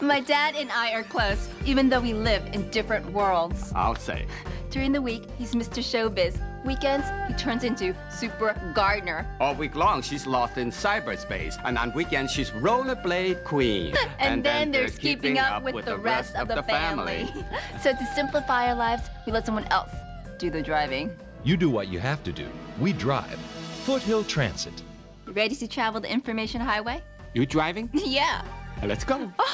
My dad and I are close, even though we live in different worlds. I'll say. During the week, he's Mr. Showbiz. Weekends, he turns into Super Gardener. All week long, she's lost in cyberspace, and on weekends, she's rollerblade queen. And, then, there's keeping up with, the rest of the, family. so to simplify our lives, we let someone else do the driving. You do what you have to do. We drive. Foothill Transit. Ready to travel the information highway? You driving? yeah. Let's go. Oh,